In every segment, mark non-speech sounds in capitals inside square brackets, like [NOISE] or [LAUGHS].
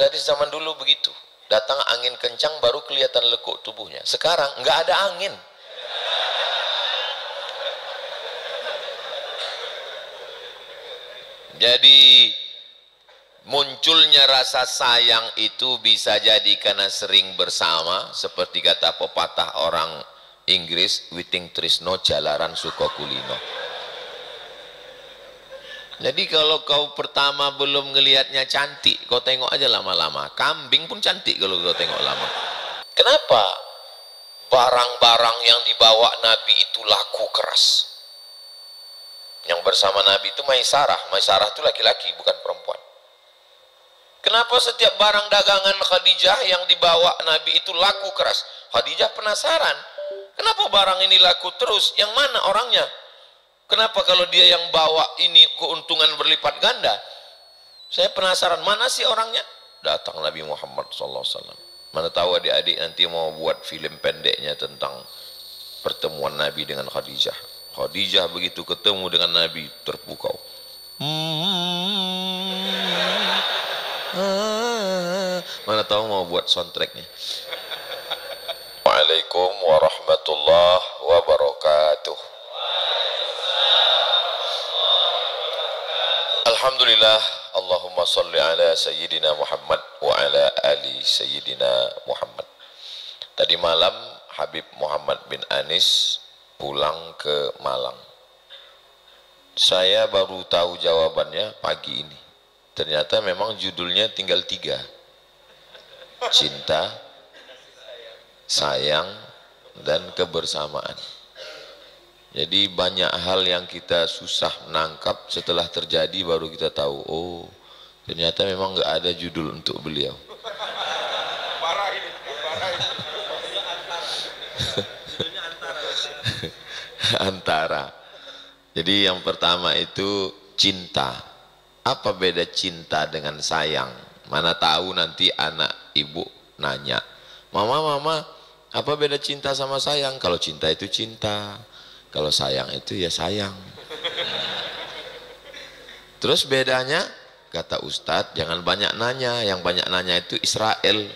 Gadis zaman dulu begitu. Datang angin kencang baru kelihatan lekuk tubuhnya. Sekarang nggak ada angin. Jadi munculnya rasa sayang itu bisa jadi karena sering bersama seperti kata pepatah orang Inggris witing trisno jalaran suko kulino jadi kalau kau pertama belum ngelihatnya cantik kau tengok aja lama-lama kambing pun cantik kalau kau tengok lama kenapa barang-barang yang dibawa Nabi itu laku keras yang bersama Nabi itu Maisarah. Maisarah itu laki-laki, bukan perempuan. Kenapa setiap barang dagangan Khadijah yang dibawa Nabi itu laku keras? Khadijah penasaran. Kenapa barang ini laku terus? Yang mana orangnya? Kenapa kalau dia yang bawa ini keuntungan berlipat ganda? Saya penasaran, mana sih orangnya? Datang Nabi Muhammad SAW. Mana tahu adik-adik nanti mau buat film pendeknya tentang pertemuan Nabi dengan Khadijah. Khadijah begitu ketemu dengan Nabi terpukau. Mana tahu mau buat soundtracknya. Waalaikum warahmatullahi wabarakatuh. Alhamdulillah Allahumma salli ala Sayyidina Muhammad wa ala ali Sayyidina Muhammad. Tadi malam Habib Muhammad bin Anis pulang ke Malang. Saya baru tahu jawabannya pagi ini. Ternyata memang judulnya tinggal tiga. Cinta, sayang, dan kebersamaan. Jadi banyak hal yang kita susah menangkap setelah terjadi baru kita tahu. Oh, ternyata memang nggak ada judul untuk beliau. Parah ini, parah antara. Jadi yang pertama itu cinta. Apa beda cinta dengan sayang? Mana tahu nanti anak ibu nanya, "Mama, mama, apa beda cinta sama sayang?" Kalau cinta itu cinta, kalau sayang itu ya sayang. Terus bedanya kata Ustadz jangan banyak nanya, yang banyak nanya itu Israel.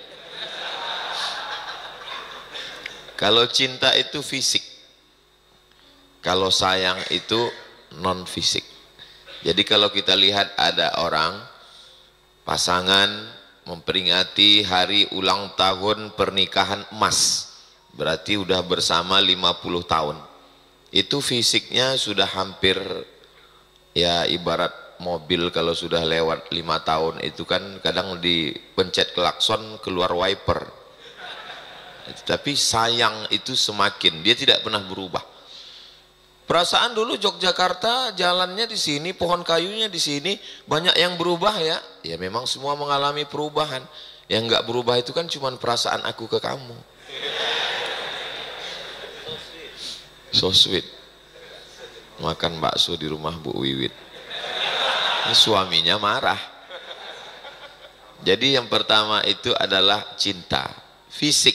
Kalau cinta itu fisik, kalau sayang itu non fisik. Jadi kalau kita lihat ada orang pasangan memperingati hari ulang tahun pernikahan emas. Berarti udah bersama 50 tahun. Itu fisiknya sudah hampir ya ibarat mobil kalau sudah lewat lima tahun itu kan kadang dipencet klakson keluar wiper. Tapi sayang itu semakin dia tidak pernah berubah Perasaan dulu Yogyakarta jalannya di sini, pohon kayunya di sini, banyak yang berubah ya. Ya memang semua mengalami perubahan. Yang enggak berubah itu kan cuma perasaan aku ke kamu. So sweet. Makan bakso di rumah Bu Wiwit. Suaminya marah. Jadi yang pertama itu adalah cinta, fisik.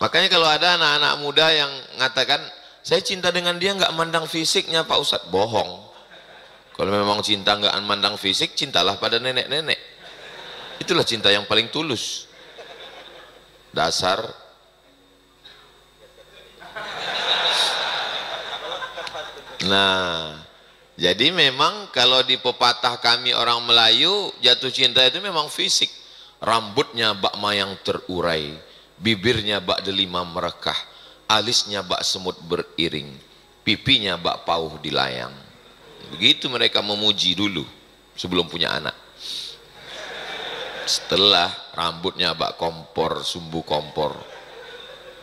Makanya kalau ada anak-anak muda yang mengatakan saya cinta dengan dia nggak mandang fisiknya Pak Ustadz. Bohong. Kalau memang cinta nggak mandang fisik, cintalah pada nenek-nenek. Itulah cinta yang paling tulus. Dasar Nah, jadi memang kalau di pepatah kami orang Melayu, jatuh cinta itu memang fisik. Rambutnya bak mayang terurai, bibirnya bak delima merekah, alisnya bak semut beriring, pipinya bak pauh dilayang. Begitu mereka memuji dulu sebelum punya anak. Setelah rambutnya bak kompor, sumbu kompor.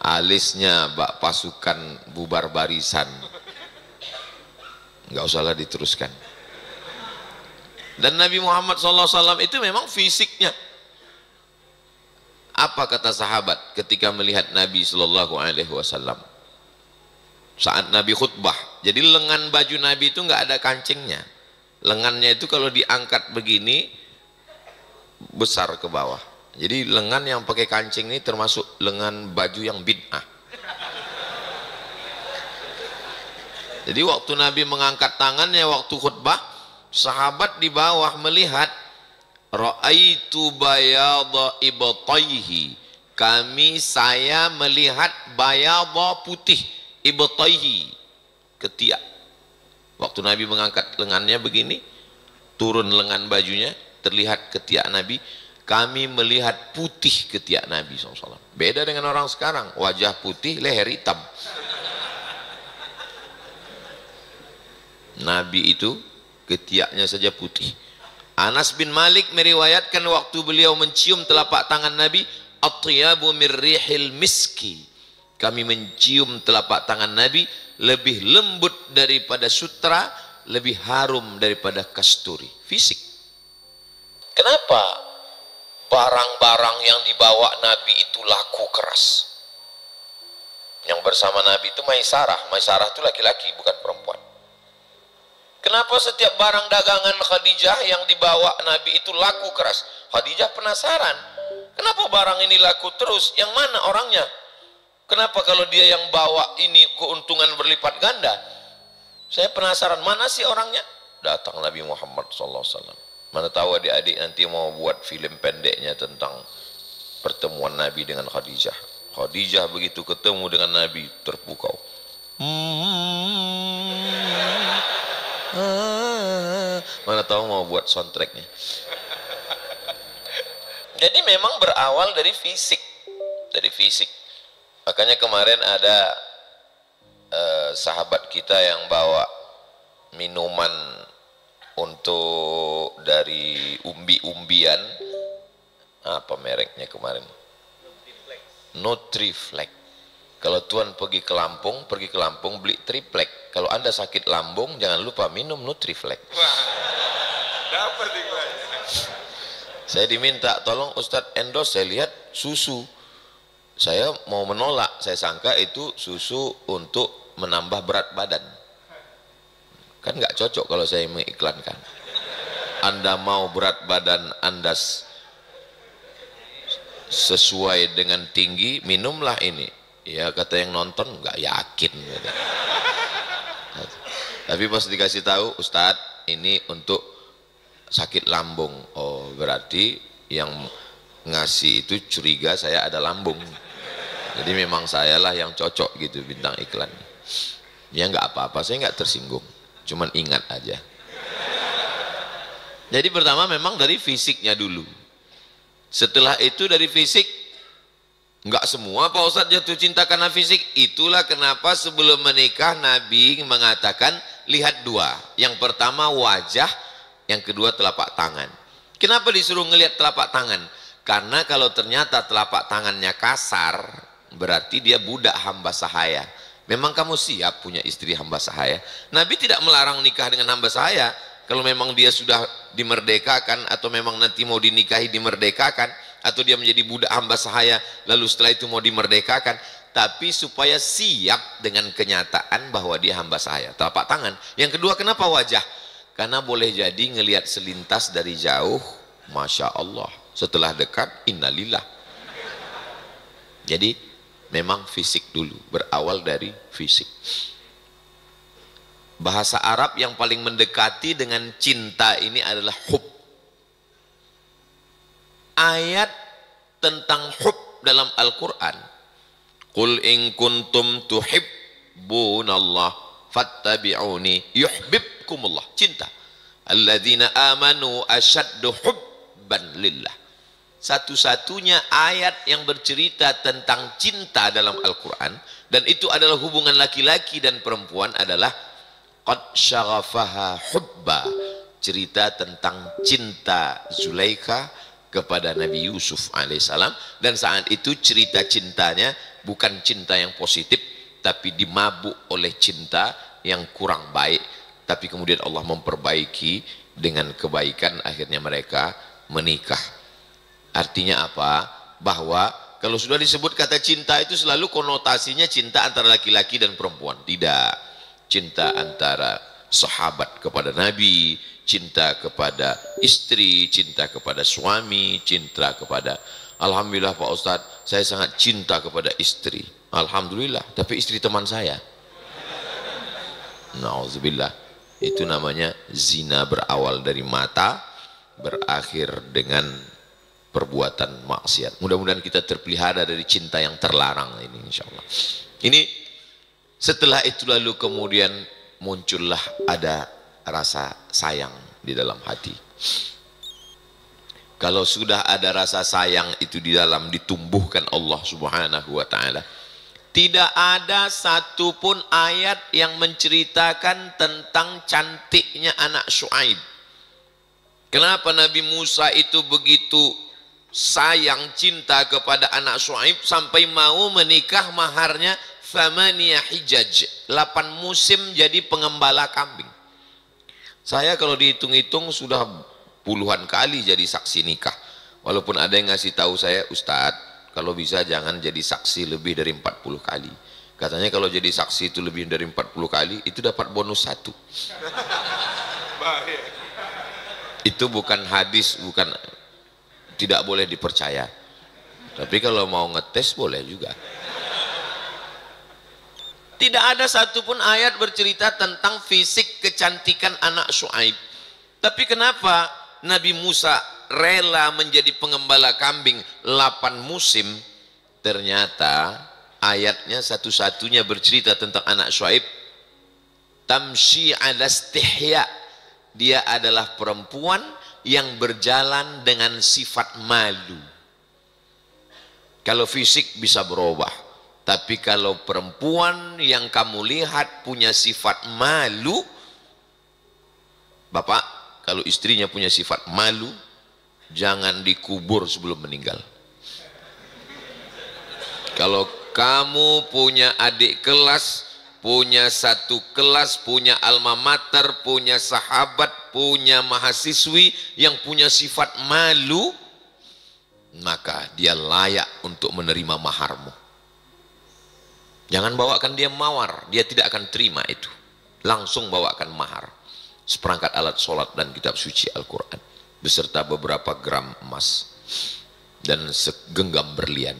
Alisnya bak pasukan bubar barisan. Enggak usahlah diteruskan. Dan Nabi Muhammad SAW itu memang fisiknya apa kata sahabat ketika melihat Nabi Shallallahu Alaihi Wasallam? Saat Nabi khutbah, jadi lengan baju Nabi itu nggak ada kancingnya. Lengannya itu kalau diangkat begini besar ke bawah. Jadi lengan yang pakai kancing ini termasuk lengan baju yang bid'ah. Jadi waktu Nabi mengangkat tangannya waktu khutbah, sahabat di bawah melihat Ra'aitu bayadha ibtaihi. Kami saya melihat bayadha putih ibtaihi. Ketiak. Waktu Nabi mengangkat lengannya begini, turun lengan bajunya, terlihat ketiak Nabi. Kami melihat putih ketiak Nabi SAW. Beda dengan orang sekarang, wajah putih, leher hitam. Nabi itu ketiaknya saja putih. Anas bin Malik meriwayatkan waktu beliau mencium telapak tangan Nabi, atyabu mirrihil miski. Kami mencium telapak tangan Nabi lebih lembut daripada sutra, lebih harum daripada kasturi. Fisik. Kenapa barang-barang yang dibawa Nabi itu laku keras? Yang bersama Nabi itu Maisarah. Maisarah itu laki-laki, bukan perempuan. Kenapa setiap barang dagangan Khadijah yang dibawa Nabi itu laku keras? Khadijah penasaran. Kenapa barang ini laku terus? Yang mana orangnya? Kenapa kalau dia yang bawa ini keuntungan berlipat ganda? Saya penasaran, mana sih orangnya? Datang Nabi Muhammad SAW. Mana tahu adik-adik nanti mau buat film pendeknya tentang pertemuan Nabi dengan Khadijah. Khadijah begitu ketemu dengan Nabi terpukau. Hmm. Ah. mana tahu mau buat soundtracknya. Jadi memang berawal dari fisik. Dari fisik. Makanya kemarin ada eh, sahabat kita yang bawa minuman untuk dari umbi-umbian. Apa mereknya kemarin? Nutriflex kalau Tuhan pergi ke Lampung, pergi ke Lampung beli triplek. Kalau Anda sakit lambung, jangan lupa minum Nutriflex. dapat Saya diminta, tolong Ustadz Endos, saya lihat susu. Saya mau menolak, saya sangka itu susu untuk menambah berat badan. Kan nggak cocok kalau saya mengiklankan. Anda mau berat badan Anda sesuai dengan tinggi, minumlah ini ya kata yang nonton nggak yakin gitu. Tapi pas dikasih tahu Ustadz ini untuk sakit lambung. Oh berarti yang ngasih itu curiga saya ada lambung. Jadi memang saya lah yang cocok gitu bintang iklan. Ya nggak apa-apa saya nggak tersinggung. Cuman ingat aja. Jadi pertama memang dari fisiknya dulu. Setelah itu dari fisik Enggak semua Pak Ustadz jatuh cinta karena fisik. Itulah kenapa sebelum menikah Nabi mengatakan lihat dua. Yang pertama wajah, yang kedua telapak tangan. Kenapa disuruh ngelihat telapak tangan? Karena kalau ternyata telapak tangannya kasar, berarti dia budak hamba sahaya. Memang kamu siap punya istri hamba sahaya? Nabi tidak melarang nikah dengan hamba sahaya. Kalau memang dia sudah dimerdekakan atau memang nanti mau dinikahi dimerdekakan, atau dia menjadi budak hamba sahaya lalu setelah itu mau dimerdekakan tapi supaya siap dengan kenyataan bahwa dia hamba sahaya. Telapak tangan. Yang kedua kenapa wajah? Karena boleh jadi ngelihat selintas dari jauh Masya Allah. Setelah dekat innalillah. Jadi memang fisik dulu. Berawal dari fisik. Bahasa Arab yang paling mendekati dengan cinta ini adalah hub. Ayat tentang hub dalam Al-Quran Qul in kuntum tuhibbunallah fattabi'uni yuhibbukumullah. Cinta. Alladzina amanu asyaddu hubban lillah. Satu-satunya ayat yang bercerita tentang cinta dalam Al-Quran dan itu adalah hubungan laki-laki dan perempuan adalah qad syaghafaha hubba. Cerita tentang cinta Zulaikha kepada Nabi Yusuf alaihissalam. Dan saat itu cerita cintanya bukan cinta yang positif tapi dimabuk oleh cinta yang kurang baik. Tapi kemudian Allah memperbaiki dengan kebaikan akhirnya mereka menikah. Artinya apa? bahwa kalau sudah disebut kata cinta itu selalu konotasinya cinta antara laki-laki dan perempuan. Tidak. Cinta antara sahabat kepada Nabi cinta kepada istri, cinta kepada suami, cinta kepada Alhamdulillah Pak Ustadz, saya sangat cinta kepada istri. Alhamdulillah, tapi istri teman saya. Nauzubillah. Itu namanya zina berawal dari mata, berakhir dengan perbuatan maksiat. Mudah-mudahan kita terpelihara dari cinta yang terlarang ini insya Allah. Ini setelah itu lalu kemudian muncullah ada rasa sayang di dalam hati. Kalau sudah ada rasa sayang itu di dalam ditumbuhkan Allah Subhanahu wa taala. Tidak ada satupun ayat yang menceritakan tentang cantiknya anak Shu'aib. Kenapa Nabi Musa itu begitu sayang cinta kepada anak Shu'aib sampai mau menikah maharnya famania hijaj 8 musim jadi pengembala kambing saya kalau dihitung-hitung sudah puluhan kali jadi saksi nikah. Walaupun ada yang ngasih tahu saya Ustadz kalau bisa jangan jadi saksi lebih dari 40 kali. Katanya kalau jadi saksi itu lebih dari 40 kali itu dapat bonus satu. Itu bukan hadis bukan tidak boleh dipercaya. Tapi kalau mau ngetes boleh juga tidak ada satupun ayat bercerita tentang fisik kecantikan anak Shu'aib. Tapi kenapa Nabi Musa rela menjadi pengembala kambing 8 musim? Ternyata ayatnya satu-satunya bercerita tentang anak Shu'aib. Tamshi ala stihya dia adalah perempuan yang berjalan dengan sifat malu. Kalau fisik bisa berubah, tapi kalau perempuan yang kamu lihat punya sifat malu, Bapak, kalau istrinya punya sifat malu, jangan dikubur sebelum meninggal. Kalau kamu punya adik kelas punya satu kelas, punya alma mater, punya sahabat, punya mahasiswi yang punya sifat malu, maka dia layak untuk menerima maharmu. Jangan bawakan dia mawar, dia tidak akan terima itu. Langsung bawakan mahar. Seperangkat alat sholat dan kitab suci Al-Quran. Beserta beberapa gram emas. Dan segenggam berlian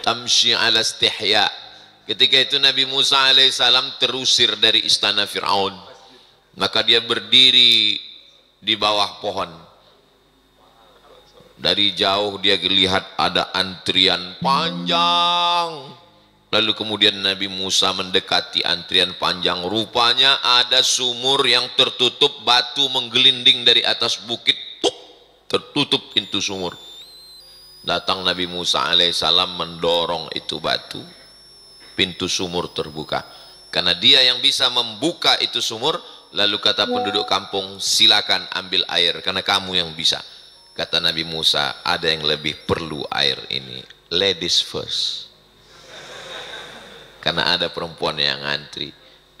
tamshi ala istihya ketika itu Nabi Musa alaihissalam terusir dari istana Fir'aun maka dia berdiri di bawah pohon dari jauh dia lihat ada antrian panjang. Lalu kemudian Nabi Musa mendekati antrian panjang. Rupanya ada sumur yang tertutup batu menggelinding dari atas bukit. Tertutup pintu sumur. Datang Nabi Musa alaihissalam mendorong itu batu, pintu sumur terbuka. Karena dia yang bisa membuka itu sumur, lalu kata penduduk kampung, silakan ambil air, karena kamu yang bisa. Kata Nabi Musa, ada yang lebih perlu air ini. Ladies first. Karena ada perempuan yang ngantri.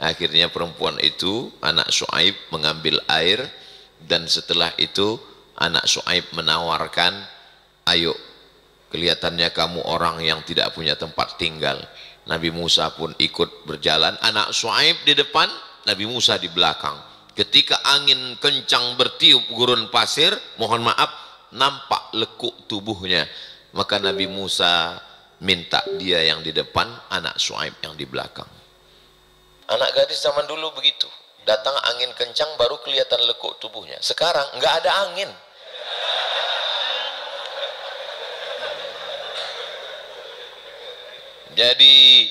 Akhirnya perempuan itu, anak Shu'aib mengambil air, dan setelah itu anak Shu'aib menawarkan, ayo kelihatannya kamu orang yang tidak punya tempat tinggal Nabi Musa pun ikut berjalan anak Su'aib di depan Nabi Musa di belakang ketika angin kencang bertiup gurun pasir mohon maaf nampak lekuk tubuhnya. Maka Nabi Musa minta dia yang di depan anak Su'aib yang di belakang. Anak gadis zaman dulu begitu. Datang angin kencang baru kelihatan lekuk tubuhnya. Sekarang nggak ada angin. Jadi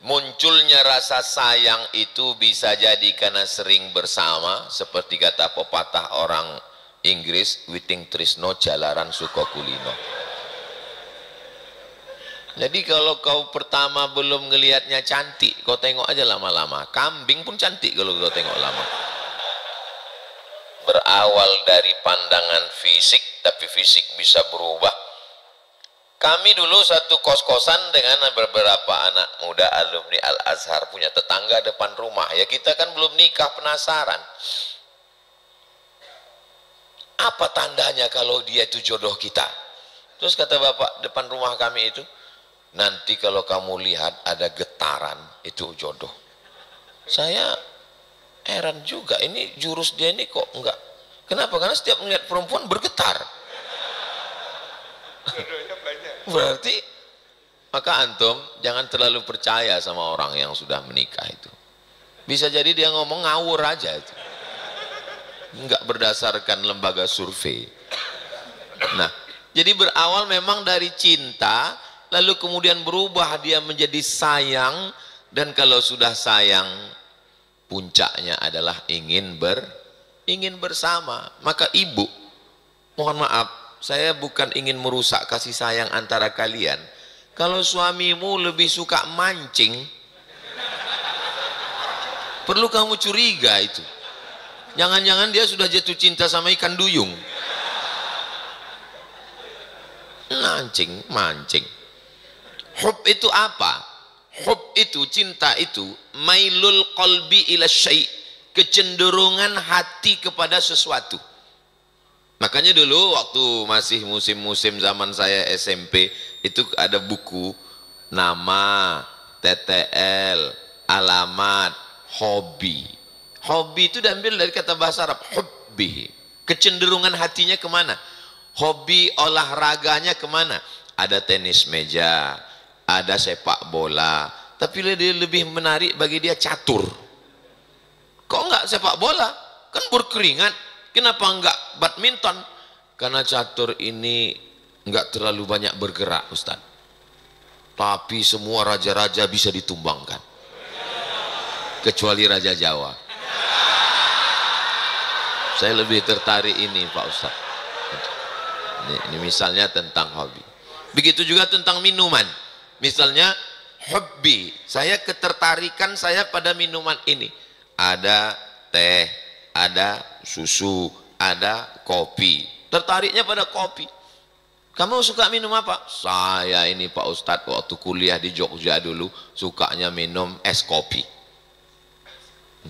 munculnya rasa sayang itu bisa jadi karena sering bersama seperti kata pepatah orang Inggris Witing Trisno Jalaran Sukokulino. Jadi kalau kau pertama belum ngelihatnya cantik, kau tengok aja lama-lama. Kambing pun cantik kalau kau tengok lama. Berawal dari pandangan fisik, tapi fisik bisa berubah kami dulu satu kos-kosan dengan beberapa anak muda alumni Al-Azhar punya tetangga depan rumah. Ya kita kan belum nikah penasaran. Apa tandanya kalau dia itu jodoh kita? Terus kata bapak depan rumah kami itu, nanti kalau kamu lihat ada getaran, itu jodoh. Saya heran juga, ini jurus dia ini kok enggak. Kenapa? Karena setiap melihat perempuan bergetar. Berarti maka antum jangan terlalu percaya sama orang yang sudah menikah itu. Bisa jadi dia ngomong ngawur aja itu. enggak berdasarkan lembaga survei. Nah, jadi berawal memang dari cinta, lalu kemudian berubah dia menjadi sayang, dan kalau sudah sayang, puncaknya adalah ingin ber ingin bersama. Maka ibu, mohon maaf, saya bukan ingin merusak kasih sayang antara kalian. Kalau suamimu lebih suka mancing, perlu kamu curiga itu. Jangan-jangan dia sudah jatuh cinta sama ikan duyung. Mancing, mancing. Hub itu apa? Hub itu, cinta itu, mailul qalbi ila syai' kecenderungan hati kepada sesuatu. Makanya dulu waktu masih musim-musim zaman saya SMP itu ada buku nama, TTL, alamat, hobi. Hobi itu diambil dari kata bahasa Arab, hobbi. Kecenderungan hatinya ke mana? Hobi olahraganya ke mana? Ada tenis meja, ada sepak bola. Tapi lebih menarik bagi dia catur. Kok enggak sepak bola? Kan berkeringat. Kenapa enggak badminton? Karena catur ini enggak terlalu banyak bergerak Ustaz. Tapi semua raja-raja bisa ditumbangkan. Kecuali Raja Jawa. Saya lebih tertarik ini Pak Ustaz. Ini, ini misalnya tentang hobi. Begitu juga tentang minuman. Misalnya hobi. Saya ketertarikan saya pada minuman ini. Ada teh, ada susu, ada kopi. Tertariknya pada kopi. Kamu suka minum apa? Saya ini Pak Ustadz waktu kuliah di Jogja dulu sukanya minum es kopi.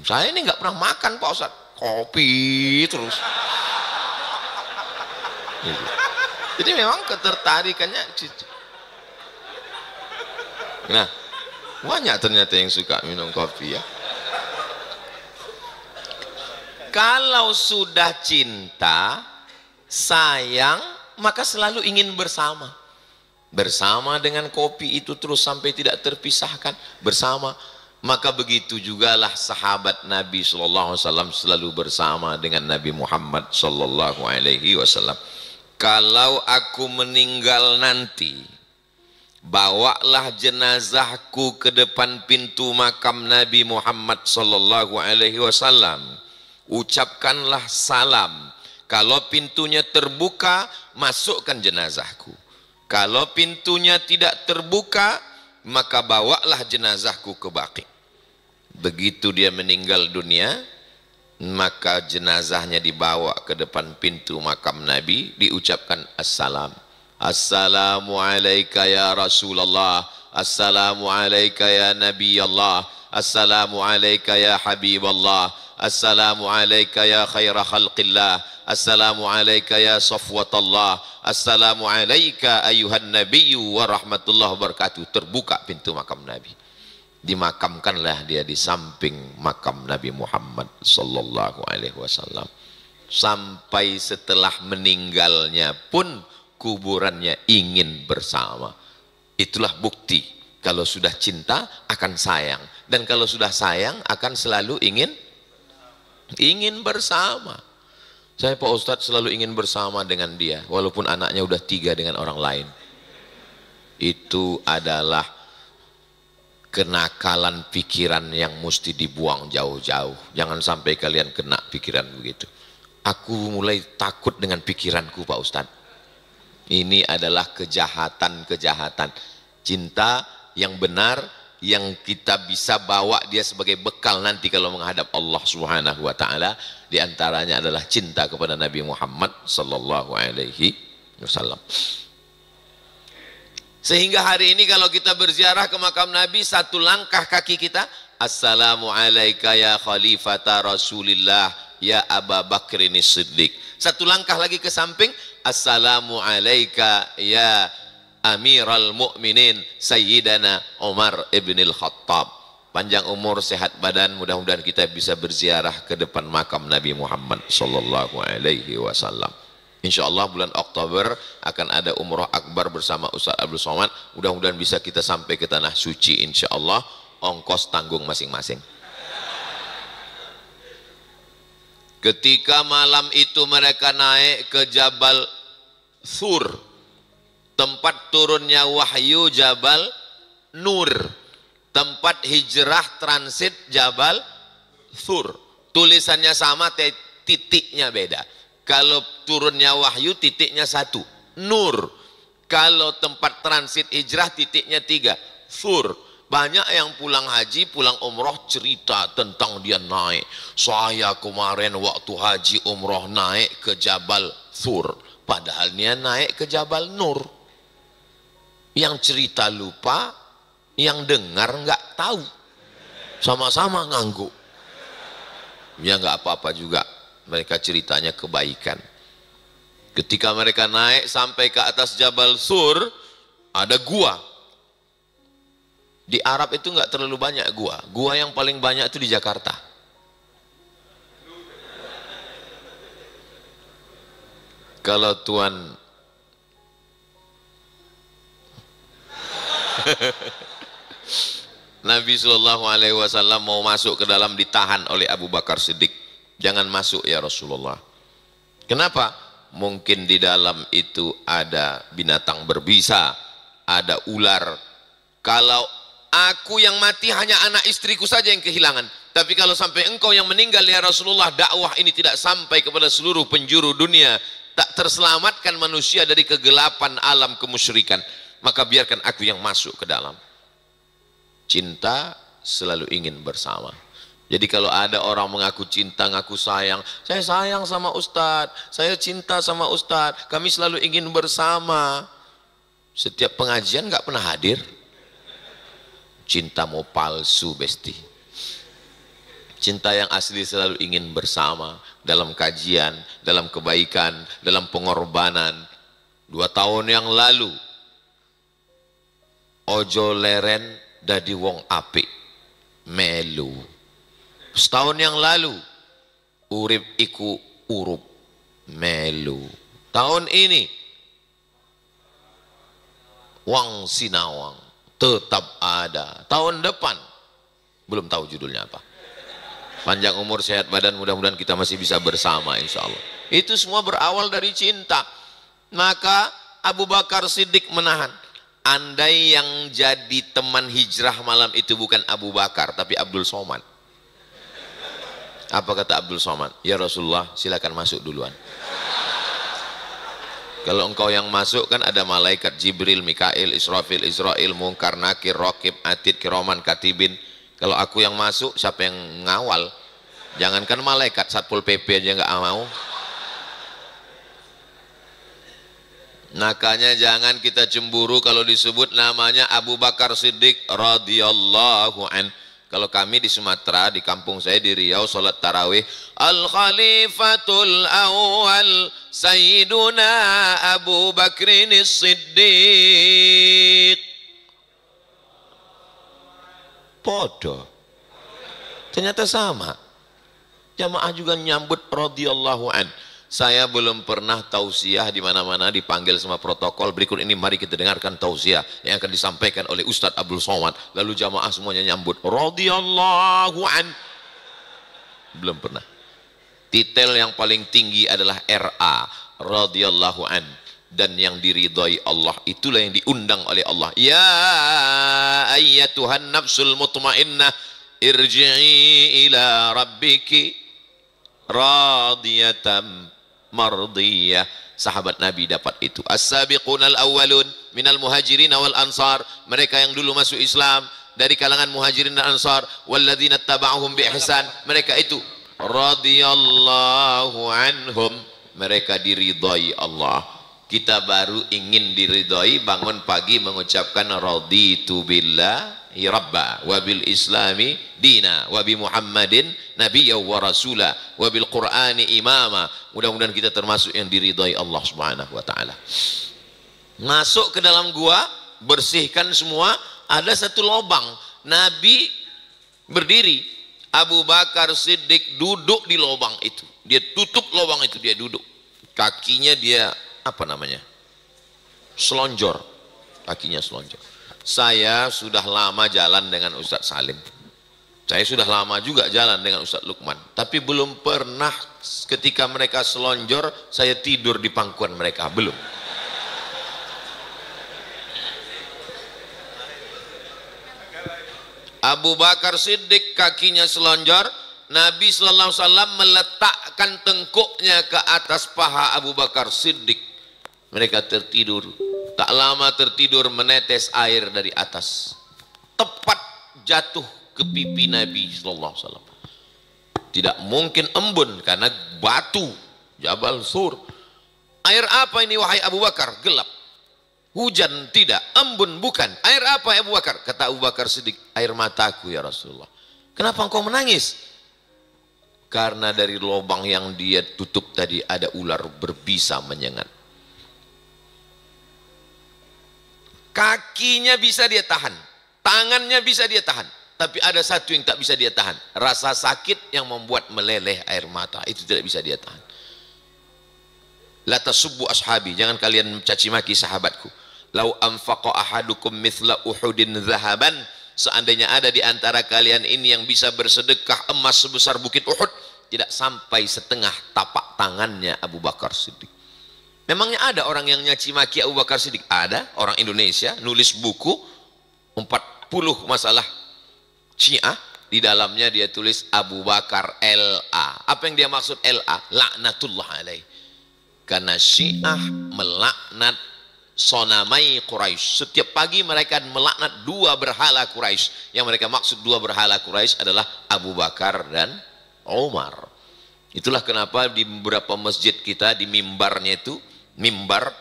Saya ini nggak pernah makan Pak Ustadz kopi terus gitu. jadi memang ketertarikannya nah banyak ternyata yang suka minum kopi ya kalau sudah cinta sayang maka selalu ingin bersama. Bersama dengan kopi itu terus sampai tidak terpisahkan. Bersama. Maka begitu jugalah sahabat Nabi wasallam selalu bersama dengan Nabi Muhammad wasallam. Kalau aku meninggal nanti bawalah jenazahku ke depan pintu makam Nabi Muhammad sallallahu alaihi wasallam ucapkanlah salam. Kalau pintunya terbuka masukkan jenazahku. Kalau pintunya tidak terbuka maka bawalah jenazahku ke baki begitu dia meninggal dunia maka jenazahnya dibawa ke depan pintu makam Nabi diucapkan assalam. Assalamu alayka ya Rasulullah. Assalamu alayka ya Nabi Allah assalamu alayka ya Habib Allah assalamu alayka ya khaira khalqillah. Assalamu alayka ya safwatallah. Assalamu alayka ayuhan nabiyyu wa rahmatullahi wabarakatuh. Terbuka pintu makam Nabi. Dimakamkanlah dia di samping makam Nabi Muhammad sallallahu alaihi wasallam. Sampai setelah meninggalnya pun kuburannya ingin bersama. Itulah bukti kalau sudah cinta akan sayang dan kalau sudah sayang akan selalu ingin ingin bersama saya Pak Ustadz selalu ingin bersama dengan dia walaupun anaknya udah tiga dengan orang lain itu adalah kenakalan pikiran yang mesti dibuang jauh-jauh. Jangan sampai kalian kena pikiran begitu. Aku mulai takut dengan pikiranku Pak Ustadz. Ini adalah kejahatan-kejahatan. Cinta yang benar, yang kita bisa bawa dia sebagai bekal nanti kalau menghadap Allah Subhanahu wa taala di antaranya adalah cinta kepada Nabi Muhammad sallallahu alaihi wasallam. Sehingga hari ini kalau kita berziarah ke makam Nabi, satu langkah kaki kita, Assalamu alayka ya khalifata Rasulillah, ya Aba Bakrin Siddiq. Satu langkah lagi ke samping, Assalamu alayka ya Amiral Mu'minin Sayyidana Umar ibn al-Khattab. Panjang umur, sehat badan, mudah-mudahan kita bisa berziarah ke depan makam Nabi Muhammad sallallahu alaihi wasallam. Insya Allah bulan Oktober akan ada umroh akbar bersama Ustaz Abdul Somad. Mudah-mudahan bisa kita sampai ke tanah suci insya Allah. Ongkos tanggung masing-masing. ketika malam itu mereka naik ke Jabal Thur tempat turunnya wahyu Jabal Nur. Tempat hijrah transit Jabal Thur. Tulisannya sama titiknya beda. Kalau turunnya wahyu titiknya satu. Nur. Kalau tempat transit hijrah titiknya tiga. Thur. Banyak yang pulang haji, pulang umroh cerita tentang dia naik. Saya kemarin waktu haji umroh naik ke Jabal Thur. Padahal dia naik ke Jabal Nur. Yang cerita lupa, yang dengar nggak tahu. Sama-sama ngangguk. Ya nggak apa-apa juga. Mereka ceritanya kebaikan. Ketika mereka naik sampai ke atas Jabal Sur, ada gua di Arab itu nggak terlalu banyak gua. Gua yang paling banyak itu di Jakarta. Kalau tuan [LAUGHS] Nabi Shallallahu Alaihi Wasallam mau masuk ke dalam ditahan oleh Abu Bakar Siddiq. Jangan masuk ya Rasulullah. Kenapa? Mungkin di dalam itu ada binatang berbisa, ada ular. Kalau Aku yang mati hanya anak istriku saja yang kehilangan. Tapi kalau sampai engkau yang meninggal ya Rasulullah, dakwah ini tidak sampai kepada seluruh penjuru dunia. Tak terselamatkan manusia dari kegelapan alam kemusyrikan. Maka biarkan aku yang masuk ke dalam. Cinta selalu ingin bersama. Jadi kalau ada orang mengaku cinta, mengaku sayang, saya sayang sama Ustadz, saya cinta sama Ustadz, kami selalu ingin bersama. Setiap pengajian nggak pernah hadir, cintamu palsu besti cinta yang asli selalu ingin bersama dalam kajian, dalam kebaikan, dalam pengorbanan dua tahun yang lalu ojo leren dadi wong apik melu setahun yang lalu urip iku urup melu tahun ini wang sinawang tetap ada. Tahun depan belum tahu judulnya apa. Panjang umur, sehat badan, mudah-mudahan kita masih bisa bersama insya Allah. Itu semua berawal dari cinta. Maka Abu Bakar Siddiq menahan. Andai yang jadi teman hijrah malam itu bukan Abu Bakar, tapi Abdul Somad. Apa kata Abdul Somad? Ya Rasulullah, silakan masuk duluan. Kalau engkau yang masuk kan ada malaikat Jibril, Mikail, Israfil, Israel, Mungkar, Nakir, Rokib, Atid, Kiroman, Katibin. Kalau aku yang masuk, siapa yang ngawal? Jangankan malaikat, Satpol PP aja nggak mau. Nakanya jangan kita cemburu kalau disebut namanya Abu Bakar Siddiq radhiyallahu anhu kalau kami di Sumatera, di kampung saya di Riau, sholat tarawih. Al-Khalifatul Awal Sayyiduna Abu Bakrin Siddiq. Podo. Ternyata sama. Jamaah juga nyambut radhiyallahu anhu saya belum pernah tausiah di mana-mana dipanggil sama protokol. Berikut ini mari kita dengarkan tausiah yang akan disampaikan oleh Ustadz Abdul Somad. Lalu jamaah semuanya nyambut. Radiyallahu an. Belum pernah. Titel yang paling tinggi adalah RA. Radiyallahu an. Dan yang diridhai Allah itulah yang diundang oleh Allah. Ya ayyatuhan nafsul mutmainnah irji'i ila rabbiki radiyatam mardiyah sahabat Nabi dapat itu. As-sabiqun al-awwalun minal muhajirin wal ansar. Mereka yang dulu masuk Islam dari kalangan muhajirin dan ansar walladzina taba'uhum bi ihsan mereka itu radhiyallahu anhum. Mereka diridhai Allah kita baru ingin diridhai bangun pagi mengucapkan raditu billah rabba wa bil islami dina wa bi muhammadin nabiyya wa rasula wa bil qur'ani imama. Mudah-mudahan kita termasuk yang diridhai Allah subhanahu wa ta'ala. Masuk ke dalam gua bersihkan semua ada satu lubang. Nabi berdiri. Abu Bakar Siddiq duduk di lubang itu. Dia tutup lubang itu dia duduk. Kakinya dia apa namanya? Selonjor. Kakinya selonjor. Saya sudah lama jalan dengan Ustadz Salim. Saya sudah lama juga jalan dengan Ustadz Lukman, tapi belum pernah ketika mereka selonjor saya tidur di pangkuan mereka, belum. Abu Bakar Siddiq kakinya selonjor, Nabi Sallallahu Alaihi Wasallam meletakkan tengkuknya ke atas paha Abu Bakar Siddiq. Mereka tertidur, tak lama tertidur menetes air dari atas. Tepat jatuh ke pipi Nabi sallallahu alaihi wasallam. Tidak mungkin embun karena batu Jabal Sur. Air apa ini wahai Abu Bakar? Gelap. Hujan tidak, embun bukan. Air apa Abu Bakar? Kata Abu Bakar Siddiq, air mataku ya Rasulullah. Kenapa engkau menangis? Karena dari lubang yang dia tutup tadi ada ular berbisa menyengat. Kakinya bisa dia tahan, tangannya bisa dia tahan tapi ada satu yang tak bisa dia tahan. Rasa sakit yang membuat meleleh air mata itu tidak bisa dia tahan. La tasubbu ashabi jangan kalian mencaci maki sahabatku. Lau anfaqa ahadukum mithla uhudin zahaban seandainya ada di antara kalian ini yang bisa bersedekah emas sebesar bukit Uhud tidak sampai setengah tapak tangannya Abu Bakar Siddiq memangnya ada orang yang nyaci maki Abu Bakar Siddiq ada orang Indonesia nulis buku 40 masalah Syiah di dalamnya dia tulis Abu Bakar LA. Apa yang dia maksud LA? Laknatullah alaih. Karena Syiah melaknat sonamai Quraisy. Setiap pagi mereka melaknat dua berhala Quraisy. Yang mereka maksud dua berhala Quraisy adalah Abu Bakar dan Umar. Itulah kenapa di beberapa masjid kita di mimbarnya itu mimbar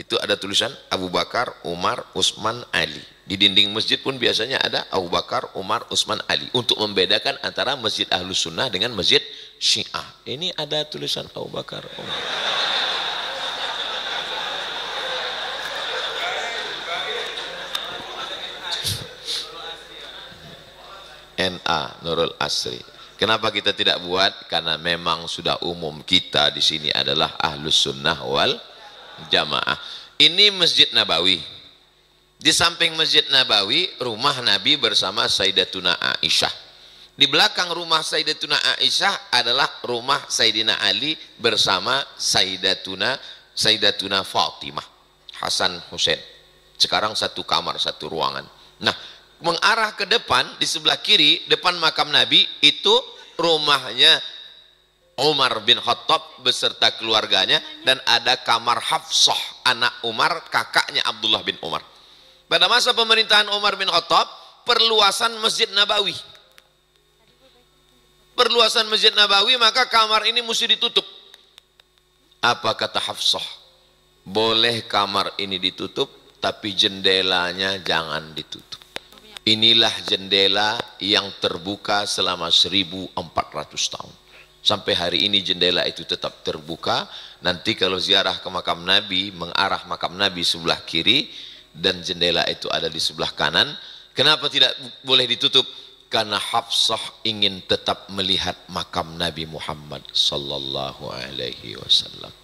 itu ada tulisan Abu Bakar, Umar, Utsman, Ali. Di dinding masjid pun biasanya ada Abu Bakar, Umar, Utsman, Ali untuk membedakan antara masjid Ahlus Sunnah dengan masjid Syiah. Ini ada tulisan Abu Bakar, Umar. NA Nurul Asri. Kenapa kita tidak buat? Karena memang sudah umum kita di sini adalah Ahlus Sunnah wal jamaah. Ini Masjid Nabawi. Di samping Masjid Nabawi, rumah Nabi bersama Sayyidatuna Aisyah. Di belakang rumah Sayyidatuna Aisyah adalah rumah Sayyidina Ali bersama Sayyidatuna Sayyidatuna Fatimah. Hasan Hussein. Sekarang satu kamar, satu ruangan. Nah, mengarah ke depan, di sebelah kiri, depan makam Nabi, itu rumahnya Umar bin Khattab beserta keluarganya dan ada kamar Hafsah anak Umar kakaknya Abdullah bin Umar. Pada masa pemerintahan Umar bin Khattab perluasan Masjid Nabawi. Perluasan Masjid Nabawi maka kamar ini mesti ditutup. Apa kata Hafsah? Boleh kamar ini ditutup tapi jendelanya jangan ditutup inilah jendela yang terbuka selama 1400 tahun Sampai hari ini jendela itu tetap terbuka. Nanti kalau ziarah ke makam Nabi, mengarah makam Nabi sebelah kiri dan jendela itu ada di sebelah kanan. Kenapa tidak boleh ditutup? Karena Hafsah ingin tetap melihat makam Nabi Muhammad sallallahu alaihi wasallam.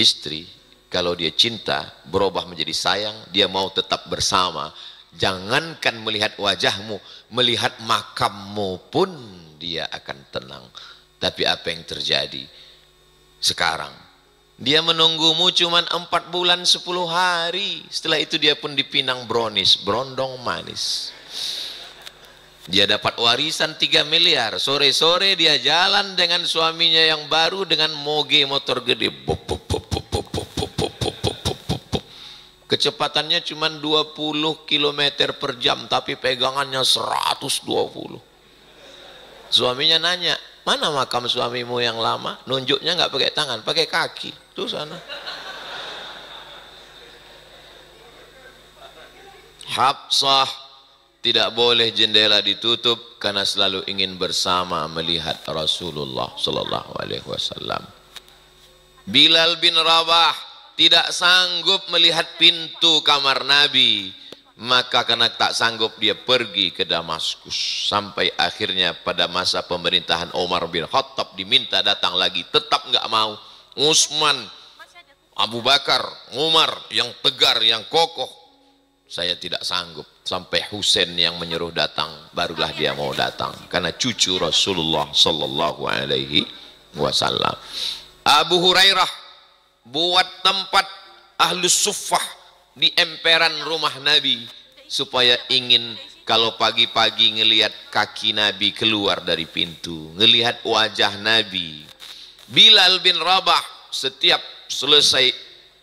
Istri kalau dia cinta berubah menjadi sayang, dia mau tetap bersama. Jangankan melihat wajahmu, melihat makammu pun dia akan tenang. Tapi apa yang terjadi sekarang? Dia menunggumu cuma empat bulan sepuluh hari. Setelah itu dia pun dipinang bronis, brondong manis. Dia dapat warisan tiga miliar. Sore-sore dia jalan dengan suaminya yang baru dengan moge motor gede. Kecepatannya cuma 20 km per jam tapi pegangannya 120. Suaminya nanya, mana makam suamimu yang lama? Nunjuknya nggak pakai tangan, pakai kaki. Tuh sana. Hafsah tidak boleh jendela ditutup karena selalu ingin bersama melihat Rasulullah sallallahu alaihi wasallam. Bilal bin Rabah tidak sanggup melihat pintu kamar Nabi maka karena tak sanggup dia pergi ke Damaskus. Sampai akhirnya pada masa pemerintahan Umar bin Khattab diminta datang lagi tetap nggak mau. Utsman Abu Bakar Umar yang tegar yang kokoh. Saya tidak sanggup. Sampai Husain yang menyuruh datang barulah dia mau datang. Karena cucu Rasulullah sallallahu alaihi wasallam. Abu Hurairah buat tempat ahlus suffah di emperan rumah Nabi supaya ingin kalau pagi-pagi ngelihat kaki Nabi keluar dari pintu, ngelihat wajah Nabi. Bilal bin Rabah setiap selesai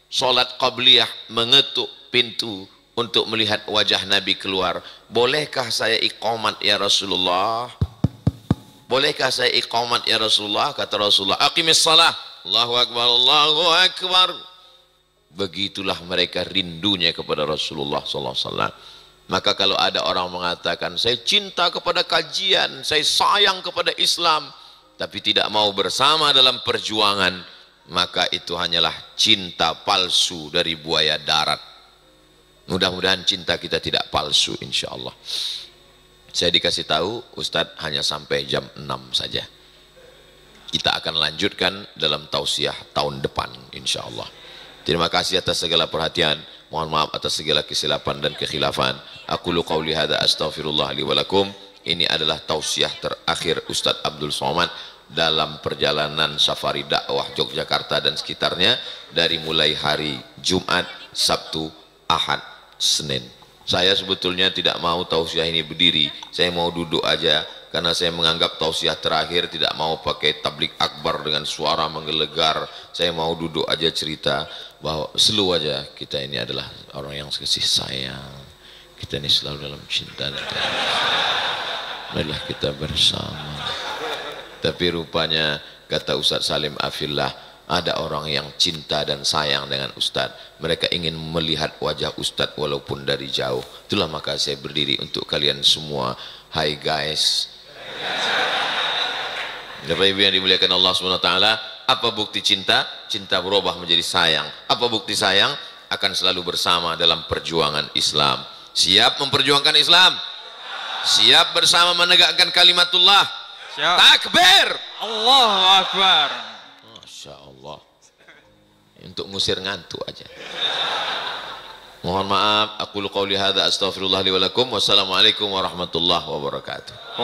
sholat qabliyah mengetuk pintu untuk melihat wajah Nabi keluar. Bolehkah saya iqamat ya Rasulullah? Bolehkah saya iqamat ya Rasulullah? Kata Rasulullah, aqimis salah. Allahu Akbar, Allahu Akbar. Begitulah mereka rindunya kepada Rasulullah wasallam. Maka kalau ada orang mengatakan saya cinta kepada kajian, saya sayang kepada Islam, tapi tidak mau bersama dalam perjuangan, maka itu hanyalah cinta palsu dari buaya darat. Mudah-mudahan cinta kita tidak palsu insya Allah. Saya dikasih tahu Ustadz hanya sampai jam 6 saja. Kita akan lanjutkan dalam tausiah tahun depan insya Allah. Terima kasih atas segala perhatian. Mohon maaf atas segala kesilapan dan kekhilafan. Aku lu qauli hadza astaghfirullah li wa lakum. Ini adalah tausiah terakhir Ustadz Abdul Somad dalam perjalanan safari dakwah Yogyakarta dan sekitarnya dari mulai hari Jumat, Sabtu, Ahad, Senin. Saya sebetulnya tidak mau tausiah ini berdiri. Saya mau duduk aja karena saya menganggap tausiah terakhir tidak mau pakai tablik akbar dengan suara menggelegar. Saya mau duduk aja cerita bahwa selu aja kita ini adalah orang yang kasih sayang. Kita ini selalu dalam cinta. Dan marilah kita bersama. Tapi rupanya kata Ustaz Salim Afillah ada orang yang cinta dan sayang dengan Ustaz. Mereka ingin melihat wajah Ustaz walaupun dari jauh. Itulah maka saya berdiri untuk kalian semua. Hai guys Bapak Ibu yang dimuliakan Allah Subhanahu wa taala apa bukti cinta? Cinta berubah menjadi sayang. Apa bukti sayang? Akan selalu bersama dalam perjuangan Islam. Siap memperjuangkan Islam? Siap bersama menegakkan kalimatullah? Siap. Takbir! Allahu Akbar. Masya Allah. Untuk ngusir ngantuk aja. Mohon maaf, aku lu qauli hadza astaghfirullah li wa lakum. Wassalamualaikum warahmatullahi wabarakatuh.